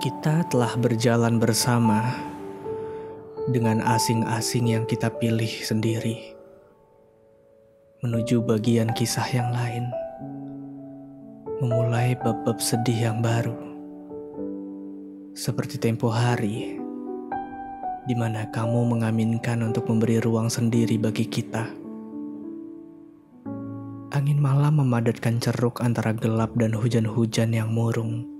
Kita telah berjalan bersama dengan asing-asing yang kita pilih sendiri menuju bagian kisah yang lain, memulai bab-bab sedih yang baru, seperti tempo hari di mana kamu mengaminkan untuk memberi ruang sendiri bagi kita. Angin malam memadatkan ceruk antara gelap dan hujan-hujan yang murung.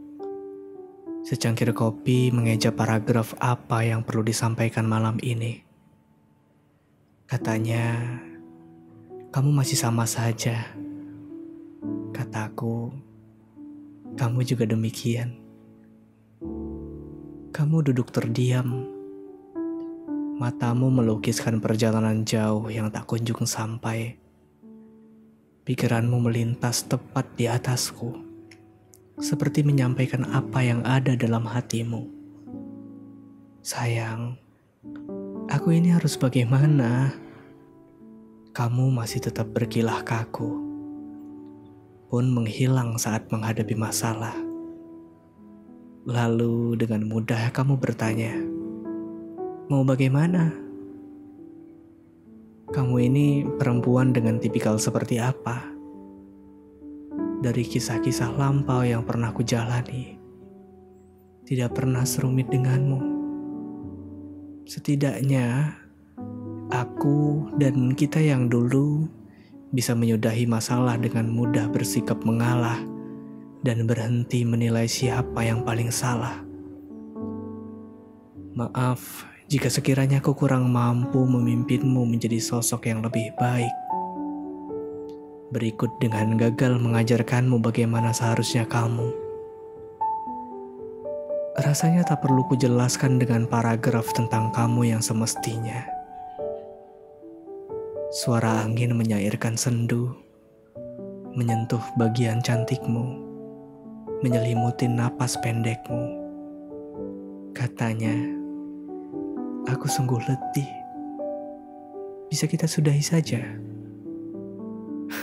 Secangkir kopi mengeja paragraf apa yang perlu disampaikan malam ini. Katanya, kamu masih sama saja. Kataku, kamu juga demikian. Kamu duduk terdiam, matamu melukiskan perjalanan jauh yang tak kunjung sampai. Pikiranmu melintas tepat di atasku, seperti menyampaikan apa yang ada dalam hatimu. Sayang, aku ini harus bagaimana? kamu masih tetap berkilah kaku, pun menghilang saat menghadapi masalah. Lalu dengan mudah kamu bertanya, mau bagaimana? Kamu ini perempuan dengan tipikal seperti apa? Dari kisah-kisah lampau yang pernah kujalani, tidak pernah serumit denganmu. Setidaknya aku dan kita yang dulu bisa menyudahi masalah dengan mudah bersikap mengalah dan berhenti menilai siapa yang paling salah. Maaf jika sekiranya aku kurang mampu memimpinmu menjadi sosok yang lebih baik. Berikut dengan gagal mengajarkanmu bagaimana seharusnya kamu. Rasanya tak perlu kujelaskan dengan paragraf tentang kamu yang semestinya. Suara angin menyairkan sendu, menyentuh bagian cantikmu, menyelimuti napas pendekmu. Katanya, aku sungguh letih. Bisa kita sudahi saja.